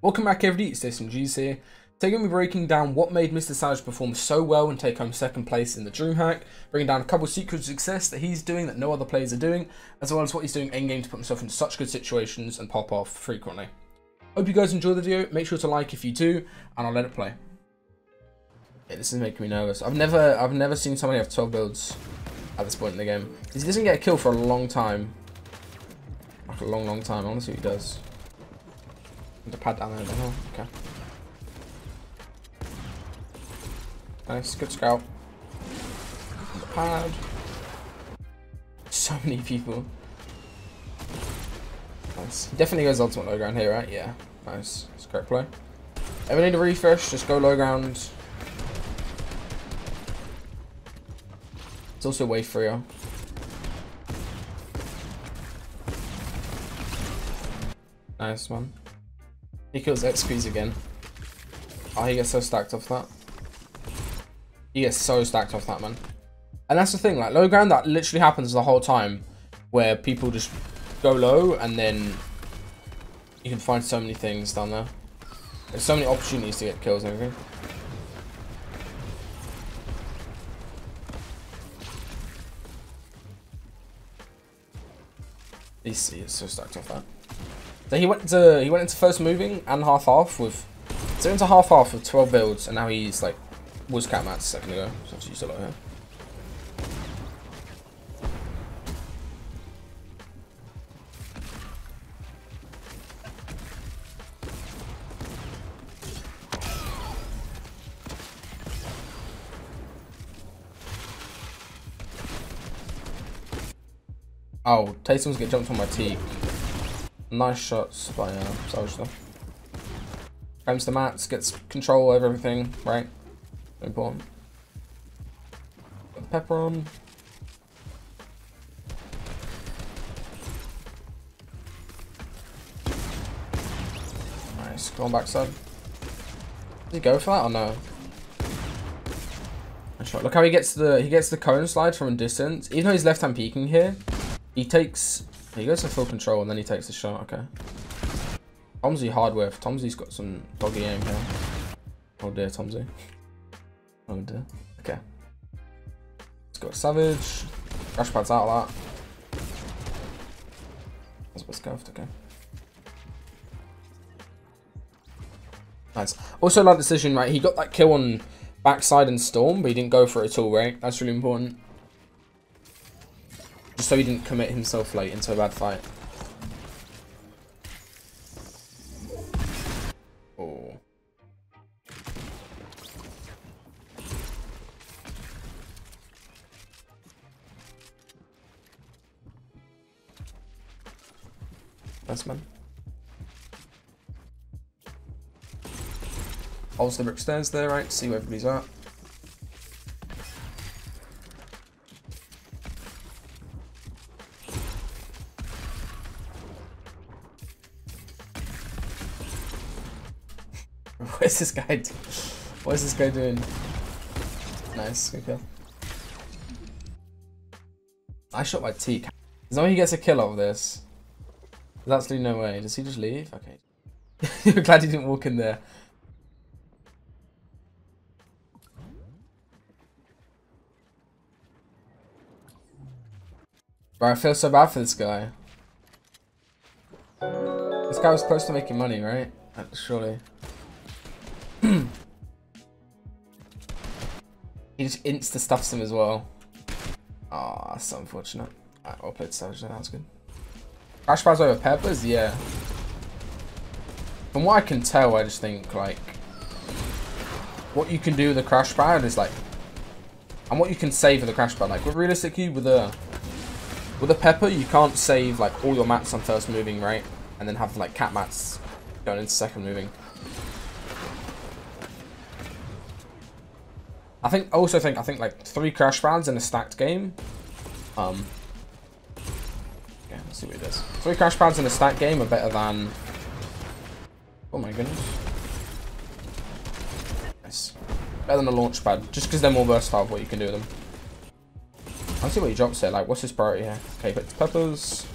Welcome back everybody, it's Jason G's here. Today going to be breaking down what made Mr. Savage perform so well and take home second place in the DreamHack, bringing down a couple secrets of success that he's doing that no other players are doing, as well as what he's doing in-game to put himself in such good situations and pop off frequently. Hope you guys enjoy the video, make sure to like if you do, and I'll let it play. Yeah, this is making me nervous. I've never I've never seen somebody have 12 builds at this point in the game. He doesn't get a kill for a long time. Like a long, long time. What he does. The pad down there. Okay. Nice, good scout. Pad. So many people. Nice. Definitely goes ultimate low ground here, right? Yeah. Nice. It's correct play. Ever need a refresh? Just go low ground. It's also way freer. Nice one. He kills XP's again. Oh, he gets so stacked off that. He gets so stacked off that, man. And that's the thing, like, low ground, that literally happens the whole time. Where people just go low, and then you can find so many things down there. There's so many opportunities to get kills and everything. He's, he is so stacked off that. So he went to he went into first moving and half half with so into half half with 12 builds and now he's like was cat mats a second ago. So he's used a lot here. Oh, Taysom's get jumped on my teeth. Nice shots by uh, though. Comes the mats, gets control over everything, right? Important. Pepper on. Nice, go on backside. Did he go for that or no? Look how he gets the he gets the cone slide from a distance. Even though he's left hand peeking here, he takes he goes to full control and then he takes the shot, okay. Tomsy hard with. Tomsy's got some doggy aim here. Oh dear, Tomsy. Oh dear. Okay. Let's go Savage. Crash pads out of that. That's what's scuffed, okay. Nice. Also like decision, right? He got that kill on backside and Storm, but he didn't go for it at all, right? That's really important. Just so he didn't commit himself late into a bad fight. Oh. Nice man. Holds the brick stairs there, right? See where everybody's at. What is this guy doing? What is this guy doing? Nice, good kill. I shot my teak. As long as he gets a kill out of this. There's absolutely no way. Does he just leave? Okay. You're glad he didn't walk in there. Bro, I feel so bad for this guy. This guy was supposed to you money, right? Surely. Just insta stuffs him as well. Oh, that's unfortunate. Alright, well played Savage that was good. Crash pads over peppers? Yeah. From what I can tell, I just think, like, what you can do with a crash pad is, like, and what you can save with a crash pad. Like, realistically, with a, with a pepper, you can't save, like, all your mats on first moving, right? And then have, like, cat mats going into second moving. I think also think I think like three crash pads in a stacked game. Um Yeah, let's see what he does. Three crash pads in a stacked game are better than Oh my goodness. Nice. Better than a launch pad, just because they're more versatile of what you can do with them. I'll see what he drops here, like what's his priority here? Okay, but peppers.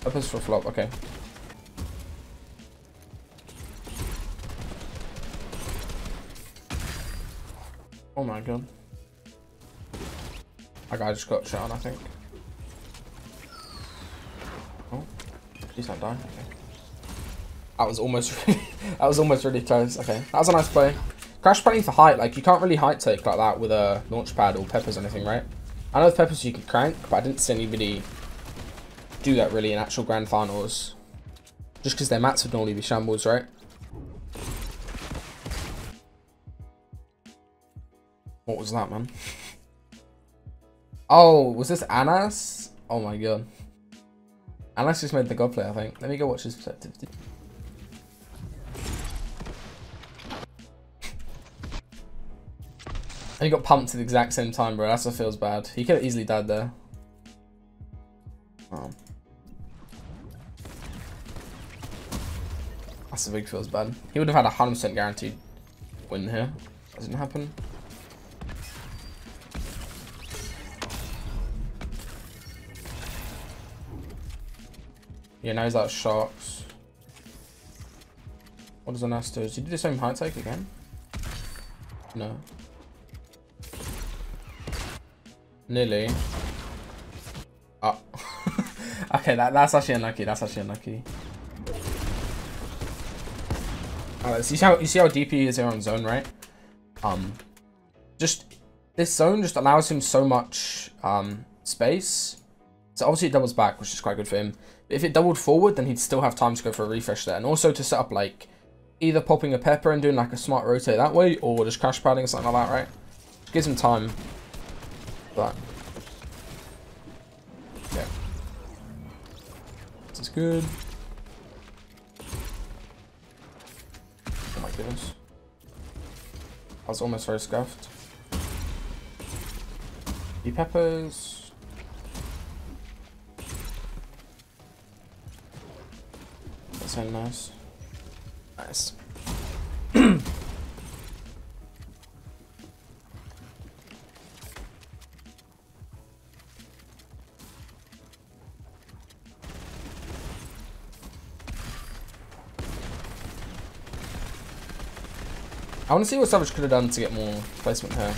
Peppers for flop, okay. Oh my god. That guy just got shot, on I think. Oh, please don't die. Okay. That was almost that was almost really close. Okay, that was a nice play. Crash planning for height, like you can't really height take like that with a launch pad or peppers or anything, right? I know with peppers you could crank, but I didn't see anybody do that really in actual grand finals. Just because their mats would normally be shambles, right? What was that, man? Oh, was this Anas? Oh my god. Anas just made the god play, I think. Let me go watch his perspective. And he got pumped at the exact same time, bro. That's what feels bad. He could have easily died there. Oh. That's a big feels bad. He would have had a 100% guaranteed win here. Didn't happen. Yeah, now he's of sharks. What does Anas do? Did he do the same high take again? No. Nearly. Oh. okay, that, that's actually unlucky. That's actually unlucky. So you see how you see how he is here on zone, right? Um, just this zone just allows him so much um space. So obviously it doubles back, which is quite good for him. But if it doubled forward, then he'd still have time to go for a refresh there, and also to set up like either popping a pepper and doing like a smart rotate that way, or just crash padding something like that, right? Gives him time but yeah, this is good. Oh my goodness, I was almost very scuffed. The peppers. That's nice. Nice. I want to see what Savage could have done to get more placement here. That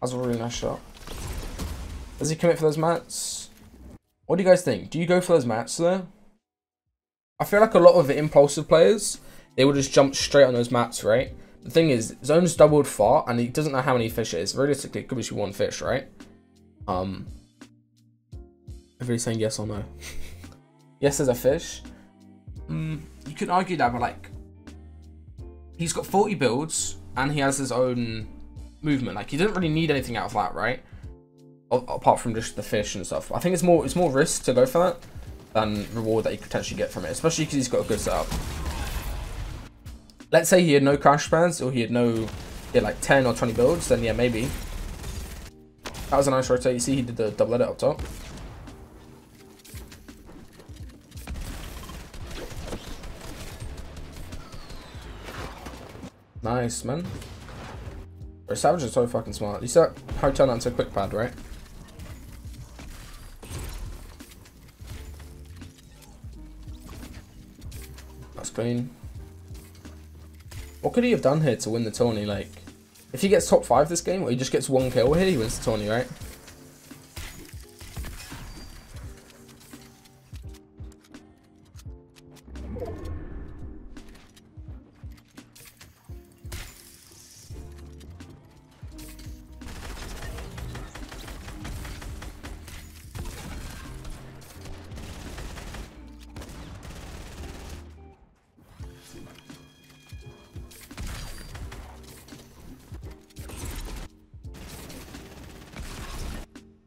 was a really nice shot. Does he commit for those mats? What do you guys think? Do you go for those mats there? I feel like a lot of the impulsive players, they will just jump straight on those mats, right? The thing is, Zone's doubled far, and he doesn't know how many fish it is. Realistically, it could be one fish, right? Um, everybody's saying yes or no. yes, there's a fish. Mm, you could argue that, but like, he's got 40 builds and he has his own movement. Like he doesn't really need anything out of that, right? apart from just the fish and stuff. I think it's more it's more risk to go for that than reward that you could potentially get from it, especially because he's got a good setup. Let's say he had no crash pads or he had no he had like 10 or 20 builds, then yeah, maybe. That was a nice rotate. You see he did the double edit up top. Nice, man. Bro, Savage is so fucking smart. You he turned that into a quick pad, right? Clean. What could he have done here to win the tourney? Like, if he gets top 5 this game, or he just gets one kill here, he wins the tourney, right?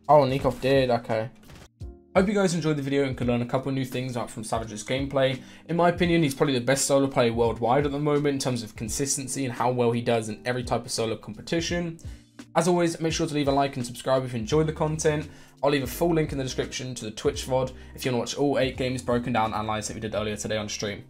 Oh, Nikov did, okay. Hope you guys enjoyed the video and could learn a couple new things out from Savage's gameplay. In my opinion, he's probably the best solo player worldwide at the moment in terms of consistency and how well he does in every type of solo competition. As always, make sure to leave a like and subscribe if you enjoyed the content. I'll leave a full link in the description to the Twitch VOD if you want to watch all 8 games broken down and analysed that we did earlier today on stream.